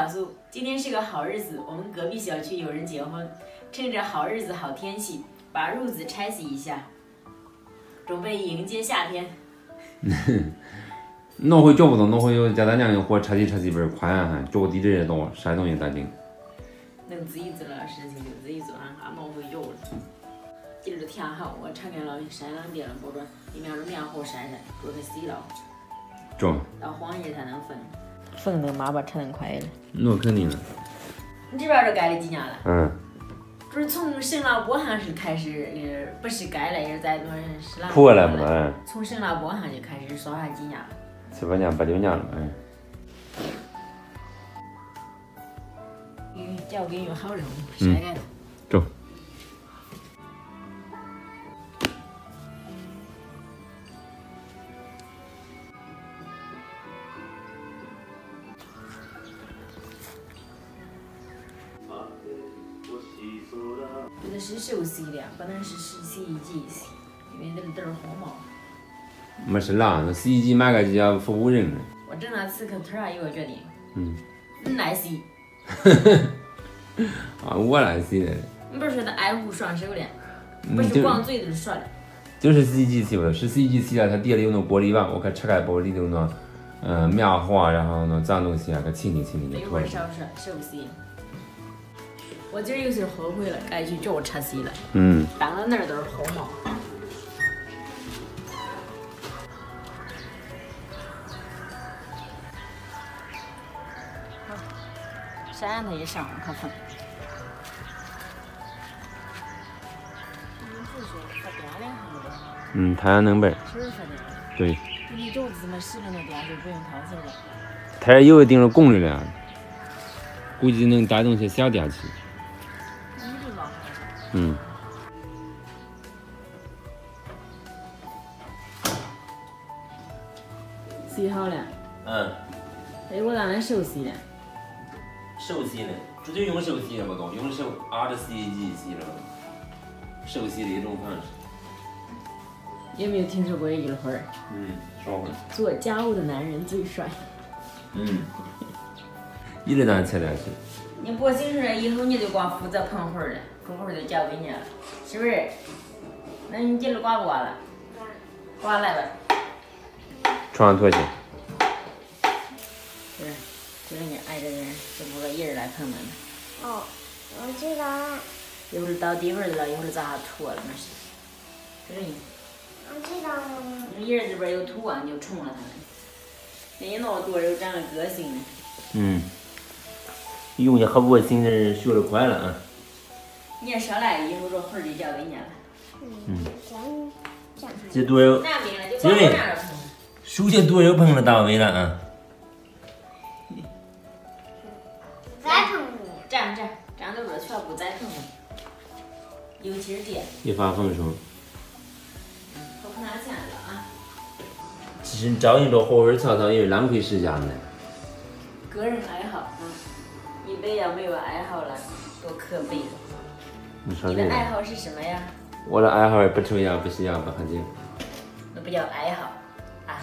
小苏，今天是个好日子，我们隔壁小区有人结婚，趁着好日子好天气，把褥子拆洗一下，准备迎接夏天。弄回脚不动，弄回叫咱娘的活拆洗拆洗，不是快啊！脚底这些东啥东西咋整？能自己做了事情就自己做，俺弄回脚了。今儿天好，我查看了晒两天了，包着里面的棉花晒晒，给它洗了。中。到黄叶才能缝，缝那妈把才能快了。那肯定的。你这边都盖了几年了？嗯。就是从生了波上是开始，不是盖了，也是在那是哪？铺了嘛，嗯。从生了波上就开始刷上几年了。七八年、八九年了，嗯。嗯，叫我给你好肉，晒干了。走。这个是手洗的，不能是洗洗衣机洗，因为那个都是好嘛。没事啦，那洗衣机买个就要服务人。我整了刺客腿儿，有个决定。嗯。你来洗。啊，我来洗的。你不是说他爱护双手的，不是光嘴都是说的。就是洗衣机洗不？是洗衣机洗了，它底下有那玻璃碗，我可拆开玻璃头那，嗯，棉花，然后那脏东西啊，给清理清理。一会儿收拾，手洗。我今儿有时候后悔了，该去叫我拆洗了。嗯。当了那儿都是厚毛。好，晒完它一上午可缝。嗯，太阳能板。是发电。对。你就这么使了那电就不用掏钱了。它有一定的功率了，估计能带动些小电器。嗯，洗好了。嗯。哎，我让人手洗的。手洗的，这就用手洗的不中，用手拿着洗衣机洗了。手洗的一种方式。有没有听说过一句话儿？嗯，说会做家务的男人最帅。嗯。一直当切电器。你不行事以后你就光负责捧花了。工活就交给你了，是不是？那你今儿刮不刮了？刮来吧。穿上拖鞋。是，就是你挨着人，就不个一人来捧门。哦，我知道。一会儿到地方了，一会儿咋脱了那是？是你。我知道。你一人这边有土啊，你就冲了他们。人家那么多又长了个性呢。嗯。用的很窝心的，学的快了啊。你上来以后，这活儿就交给你了。嗯。这多有，这位，手写多少碰了到位了啊？再盆。这样这样，这样都是全部再盆盆，油漆儿一发丰收。嗯，不拿钱了啊。其实照应着活儿草草也是浪费时间的。个人爱好，嗯，一辈要没有爱好了，多可悲。你的爱好是什么呀？我的爱好不抽烟，不吸烟，不喝酒。那不叫爱好啊！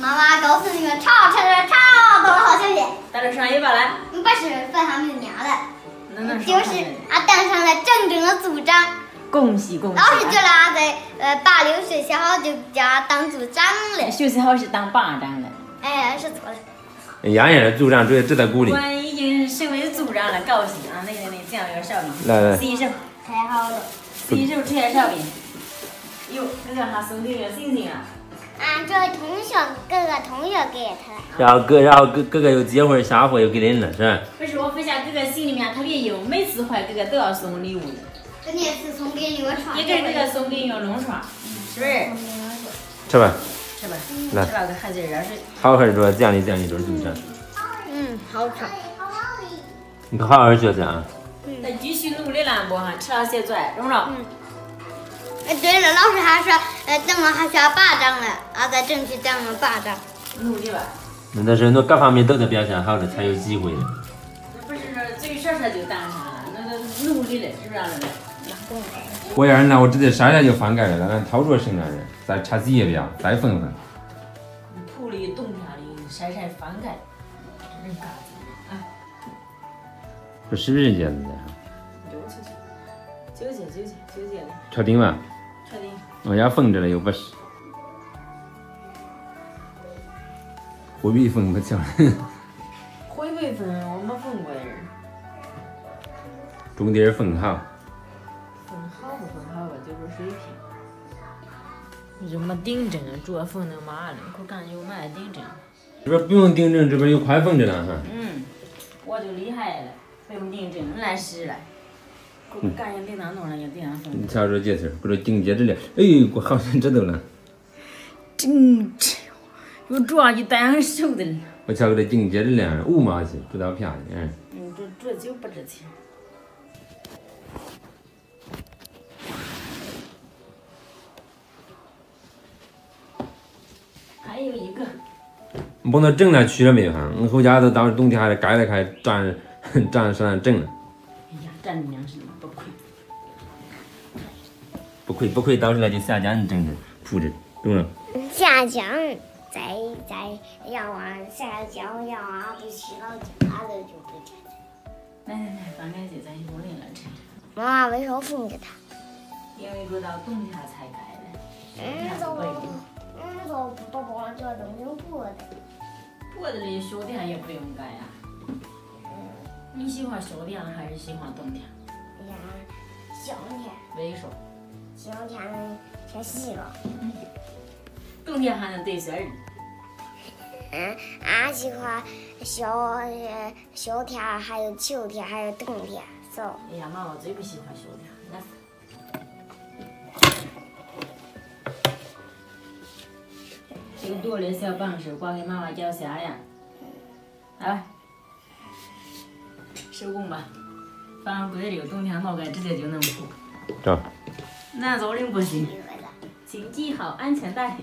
妈妈告诉你们，超超超超多好消息！带着上一把来。不是分他们娘的，就是俺当上了真正的组长。恭喜恭喜！老师就拿在呃八六学习好，就叫他当组长了。学习好是当班长了。哎，是错了。丫丫的组长，主要值得鼓励。我已经身为组长了，高兴啊！那个那个酱油烧饼，来来，洗手，太好了。洗手吃点烧饼。哟，这个还送给个星星啊！俺这同学哥哥同学给他了。然后哥，然后哥哥哥又结婚下回又给你了，是吧？不是，我发现哥哥心里面特别有，每次回哥哥都要送礼物的。这次送给你个床，也给这个送给你个龙床，是不是？吃吧，吃吧，来，吃吧，给孩子热水。好好说，奖励奖励就是这么嗯，好吃。你可好好学习啊。那继续努力了不哈？吃了写作业，中了。嗯。哎，对了，老师还说，呃，等我还需要巴掌了，俺再争取当个巴掌。努力吧。那都是那各方面都得表现好了才有机会。那不是说嘴说说就当上了，那都努力了，是不是？我要是那我直接晒晒就翻盖了，那俺掏着绳那儿，再插几叶边，再缝缝。铺里冬天里晒晒翻盖，这人干子啊！这是不是这样子的？纠结纠结纠结纠结的，确定吗？确定。我家缝着了又不是，会不会缝不巧？会不会缝？我没缝过人。重点缝好。缝好不缝好吧，就是水平。这没顶针，主要缝那麻了，可感觉我们爱顶针。这边不用顶针，这边有快缝的了哈。嗯，我就厉害了，不用顶针来使了。我感觉顶上弄上缝。你瞧这节头，搁这顶接着了，哎，我好像知道了。真这，我主要就戴上手的了。我瞧搁这顶接着了，五毛钱不到便宜，嗯。嗯，这这就不值钱。你把那整那去了没有哈？你回家都到冬天还得盖了开粘粘上整了。哎呀，粘的粮食不亏。不亏不亏，到时候就下江整整铺着，懂了？下江，再再要啊下江，要啊不洗老家了就不见。来来来，翻盖去，咱一屋里来吃。妈妈为什么缝给他？因为这到冬天才盖的，冬嗯，天走。嗯，走不光这东西补的。脖子里秋天也不应该呀。你喜欢秋天还是喜欢冬天？哎呀，夏天，为啥？夏天天洗了。冬天还能对孙儿。嗯，俺喜欢夏呃夏天，还有秋天，还有冬天。走。哎呀，妈妈最不喜欢秋天，那是。这个多的小帮手挂给妈妈教下呀。来，收工吧。反正规溜，冬天闹干直接就能铺。走。难做人不行，请系好安全带。